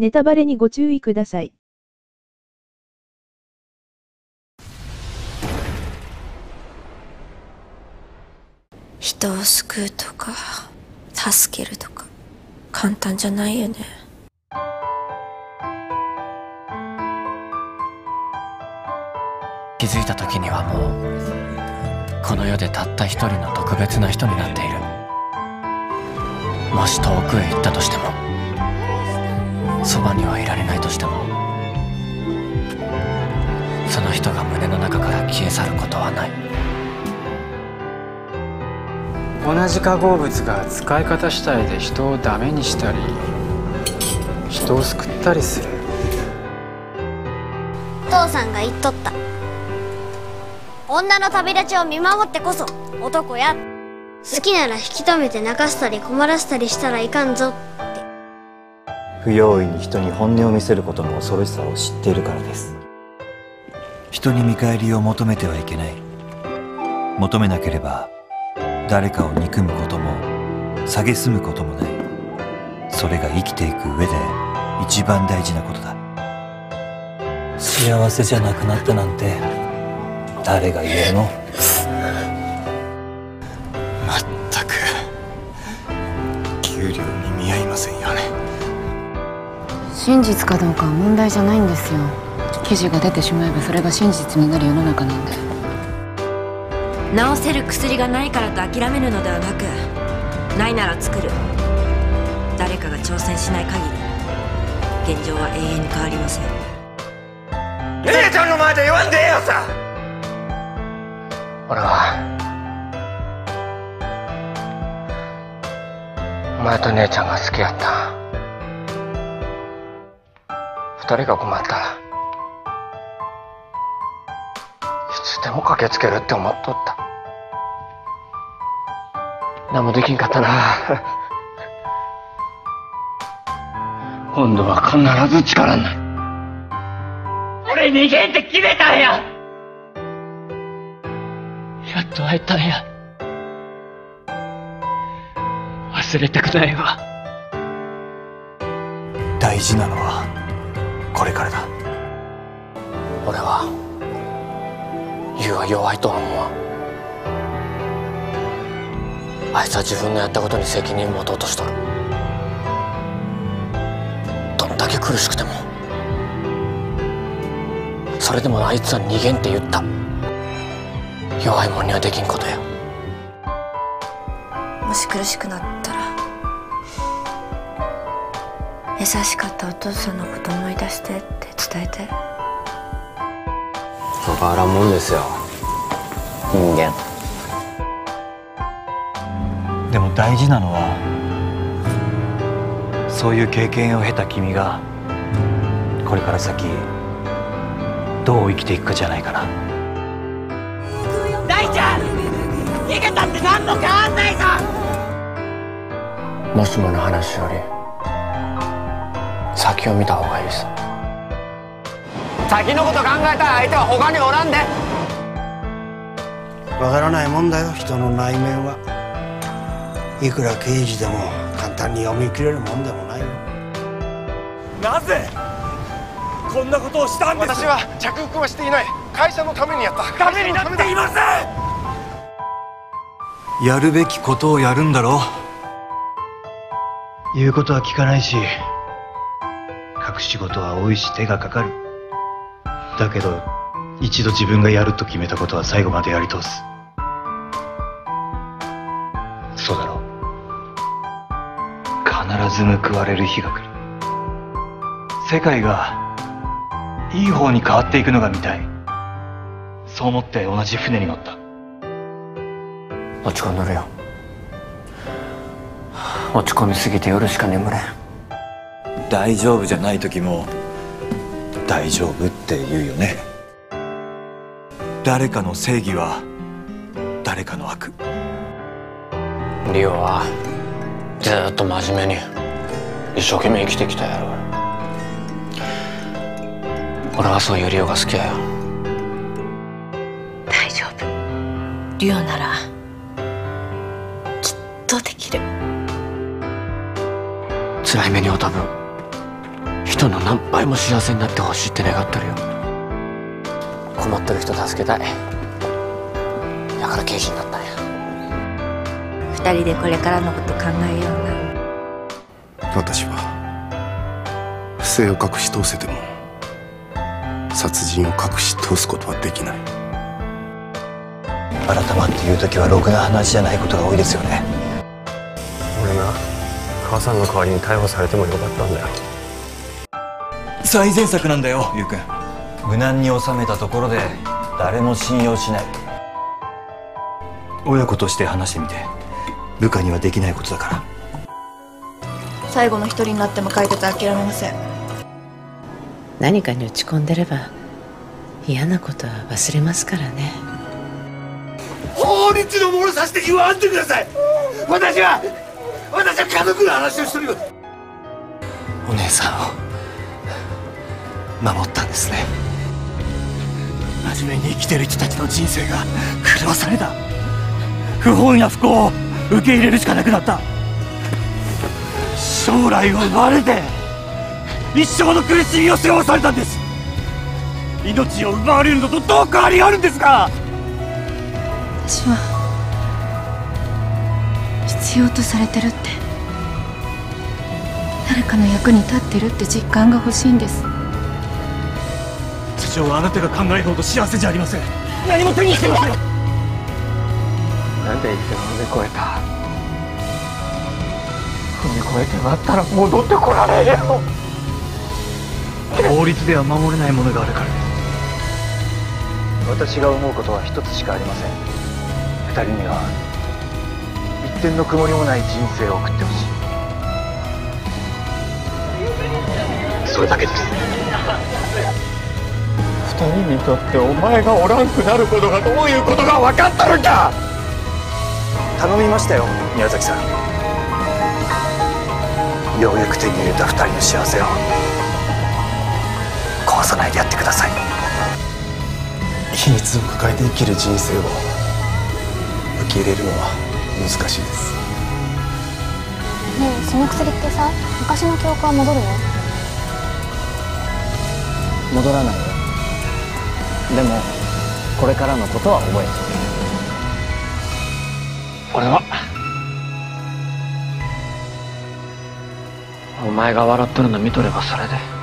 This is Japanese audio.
ネタバレにご注意ください。人を救うとか助けるとか簡単じゃないよね気づいた時にはもうこの世でたった一人の特別な人になっているもし遠くへ行ったとしても同じ化合物が使い方次第で人をダメにしたり人を救ったりする。父さんが言っとった。女の旅立ちを見守ってこそ男や好きなら引き止めて泣かせたり困らせたりしたらいかんぞって。不用意に人に本音を見せることの恐ろしさを知っているからです。人に見返りを求めてはいけない。求めなければ誰かを憎むことも蔑むこともない。それが生きていく上で一番大事なことだ。幸せじゃなくなったなんて誰が言えるの？まったく給料に見合いませんよね。真実かどうかは問題じゃないんですよ。記事が出てしまえばそれが真実になる世の中なんで治せる薬がないからと諦めるのではなくないなら作る。誰かが挑戦しない限り現状は永遠に変わりません。姉ちゃんの前で言わんでええよさ。俺はお前と姉ちゃんが好きやった。二人が困ったらいつでも駆けつけるって思っとった何もできんかったな。今度は必ず力になる。俺逃げんって決めたんや。やっと会えたんや。忘れたくないわ。大事なのはこれからだ。俺は優は弱いとは思わ。んあいつは自分のやったことに責任持とうとしとるどんだけ苦しくても。それでもあいつは逃げんって言った。弱いもんにはできんことや。もし苦しくなったら優しかったお父さんのこと思い出してって伝えて。分からんもんですよ人間でも大事なのはそういう経験を経た君がこれから先どう生きていくかじゃないかな。大ちゃん逃げたって何も変わんないぞ。もしもの話より先を見た方がいいさ。先のこと考えたら相手は他におらんで。わからないもんだよ人の内面はいくら刑事でも簡単に読み切れるもんでもないよ。なぜこんなことをしたんです？私は着服はしていない。会社のためにやった。ためになっていません！やるべきことをやるんだろ言うことは聞かないし隠し事は多いし手がかかる。だけど一度自分がやると決めたことは最後までやり通すず報われる日が来る。世界がいい方に変わっていくのが見たい。そう思って同じ船に乗った。落ち込んどるよ。落ち込みすぎて夜しか眠れん。大丈夫じゃない時も大丈夫って言うよね。誰かの正義は誰かの悪。リオはずっと真面目に一生懸命生きてきたやろ。俺はそういうリオが好きやよ。大丈夫。リオならきっとできる。辛い目に遭うた分人の何倍も幸せになってほしいって願ってるよ。困ってる人助けたい。だから刑事になったんや。二人でこれからのこと考えような私は不正を隠し通せても殺人を隠し通すことはできない。改まって言う時はろくな話じゃないことが多いですよね。俺な母さんの代わりに逮捕されてもよかったんだよ最善策なんだよ。ゆうくん。無難に収めたところで誰も信用しない。親子として話してみて。部下にはできないことだから最後の一人になっても書いてて諦めません。何かに打ち込んでれば嫌なことは忘れますからね。法律の物差しで言わんでください。私は私は家族の話をしてるよ。お姉さんを守ったんですね。真面目に生きてる人たちの人生が狂わされた。不本や不幸を受け入れるしかなくなった将来を奪われて一生の苦しみを背負わされたんです。命を奪われるのとどう変わりがあるんですか私は必要とされてるって。誰かの役に立ってるって実感が欲しいんです。父親はあなたが考えるほど幸せじゃありません。何も手にしてません。なんで一線を乗り越えた踏み越えてなったら戻ってこられるよ。法律では守れないものがあるからです。私が思うことは一つしかありません。二人には一点の曇りもない人生を送ってほしい。それだけです。二人にとってお前がおらんくなることがどういうことが分かったのか頼みましたよ宮崎さんようやく手に入れた二人の幸せを。壊さないでやってください。秘密を抱えて生きる人生を。受け入れるのは難しいです。ねえその薬ってさ昔の記憶は戻るの？戻らないよ。でもこれからのことは覚えて俺はお前が笑っとるの見とればそれで。